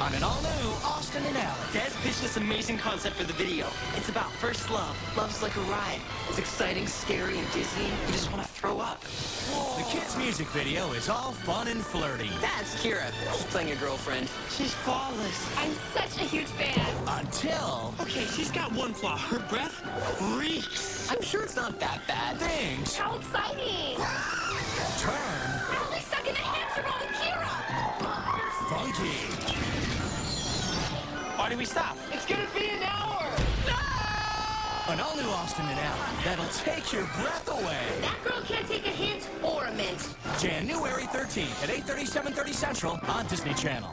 On an all-new Austin and Ally. Dad's pitched this amazing concept for the video. It's about first love. Love's like a ride. It's exciting, scary, and dizzying. You just want to throw up. The kids' music video is all fun and flirty. That's Kira. She's playing a girlfriend. She's flawless. I'm such a huge fan. Until Okay, she's got one flaw. Her breath reeks. I'm sure it's not that bad. things How exciting! turn Why do we stop? It's gonna be an hour. No! An all-new Austin and Ally that'll take your breath away. That girl can't take a hint or a mint. January 13th at 8:30, 7:30 Central on Disney Channel.